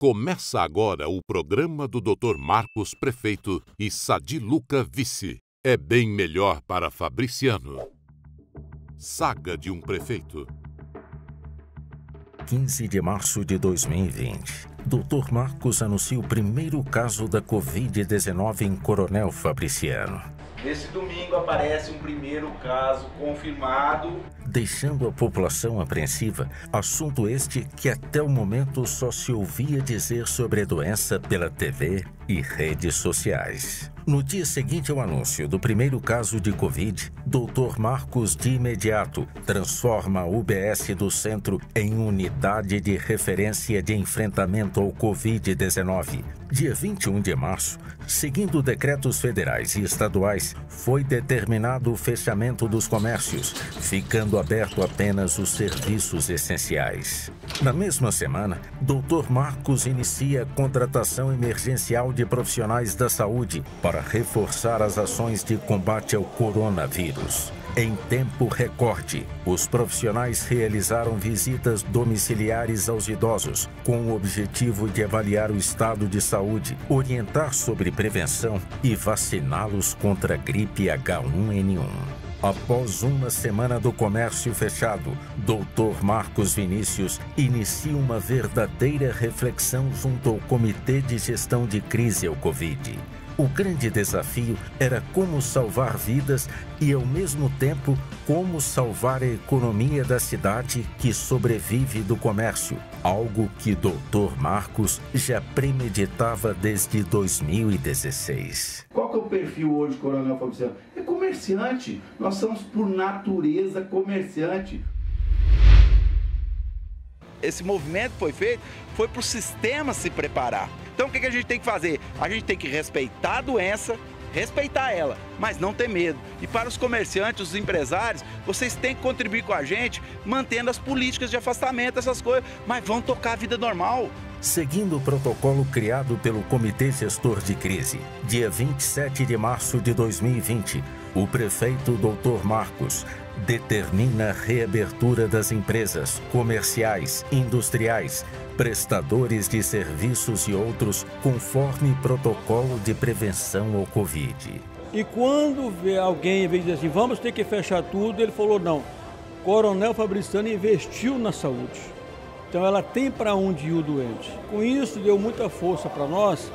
Começa agora o programa do Dr. Marcos Prefeito e Sadi Luca Vice. É bem melhor para Fabriciano. Saga de um Prefeito. 15 de março de 2020. Dr. Marcos anuncia o primeiro caso da Covid-19 em Coronel Fabriciano. Nesse domingo aparece um primeiro caso confirmado. Deixando a população apreensiva, assunto este que até o momento só se ouvia dizer sobre a doença pela TV e redes sociais. No dia seguinte ao anúncio do primeiro caso de Covid, Dr. Marcos de imediato transforma a UBS do centro em unidade de referência de enfrentamento ao Covid-19. Dia 21 de março, seguindo decretos federais e estaduais, foi determinado o fechamento dos comércios, ficando aberto apenas os serviços essenciais. Na mesma semana, Dr. Marcos inicia a contratação emergencial de profissionais da saúde para reforçar as ações de combate ao coronavírus. Em tempo recorde, os profissionais realizaram visitas domiciliares aos idosos, com o objetivo de avaliar o estado de saúde, orientar sobre prevenção e vaciná-los contra a gripe H1N1. Após uma semana do comércio fechado, Dr. Marcos Vinícius inicia uma verdadeira reflexão junto ao Comitê de Gestão de Crise ao Covid. O grande desafio era como salvar vidas e, ao mesmo tempo, como salvar a economia da cidade que sobrevive do comércio, algo que Dr. Marcos já premeditava desde 2016. Qual que é o perfil hoje Coronel Fabriciano? É comerciante. Nós somos, por natureza, comerciante esse movimento foi feito foi para o sistema se preparar. Então o que, que a gente tem que fazer? A gente tem que respeitar a doença, respeitar ela, mas não ter medo. E para os comerciantes, os empresários, vocês têm que contribuir com a gente, mantendo as políticas de afastamento, essas coisas, mas vão tocar a vida normal. Seguindo o protocolo criado pelo Comitê Gestor de Crise, dia 27 de março de 2020, o prefeito Dr. Marcos determina a reabertura das empresas comerciais, industriais, prestadores de serviços e outros, conforme protocolo de prevenção ao Covid. E quando vê alguém vem dizer assim, vamos ter que fechar tudo, ele falou não. Coronel Fabriciano investiu na saúde. Então ela tem para onde ir o doente. Com isso deu muita força para nós,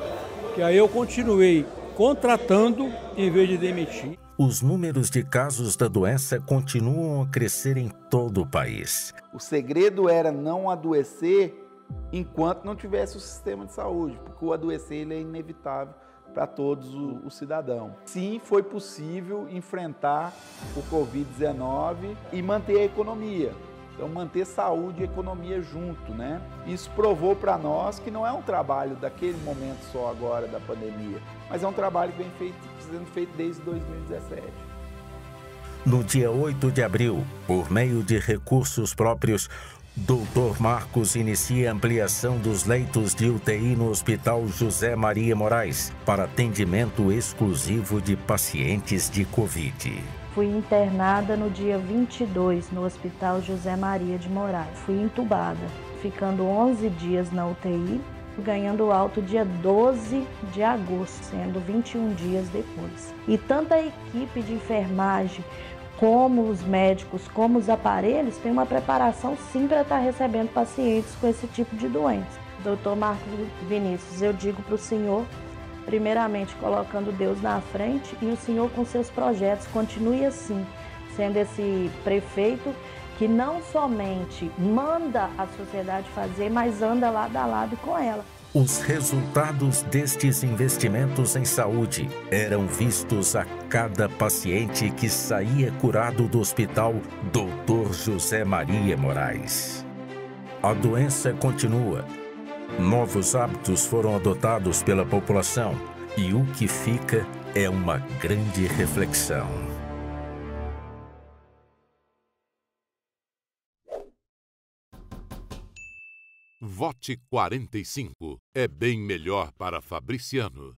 que aí eu continuei contratando em vez de demitir os números de casos da doença continuam a crescer em todo o país. O segredo era não adoecer enquanto não tivesse o sistema de saúde, porque o adoecer ele é inevitável para todos os cidadãos. Sim, foi possível enfrentar o Covid-19 e manter a economia. Então, manter saúde e economia junto, né? Isso provou para nós que não é um trabalho daquele momento só agora da pandemia, mas é um trabalho vem feito, sendo feito desde 2017. No dia 8 de abril, por meio de recursos próprios, Dr. Marcos inicia ampliação dos leitos de UTI no Hospital José Maria Moraes para atendimento exclusivo de pacientes de Covid. Fui internada no dia 22 no Hospital José Maria de Moraes. Fui entubada, ficando 11 dias na UTI, ganhando alto dia 12 de agosto, sendo 21 dias depois. E tanta equipe de enfermagem, como os médicos, como os aparelhos, tem uma preparação sim para estar recebendo pacientes com esse tipo de doença. Doutor Marcos Vinícius, eu digo para o senhor primeiramente colocando Deus na frente e o Senhor com seus projetos. Continue assim, sendo esse prefeito que não somente manda a sociedade fazer, mas anda lado a lado com ela. Os resultados destes investimentos em saúde eram vistos a cada paciente que saía curado do hospital Dr. José Maria Moraes. A doença continua Novos hábitos foram adotados pela população e o que fica é uma grande reflexão. Vote 45 é bem melhor para Fabriciano.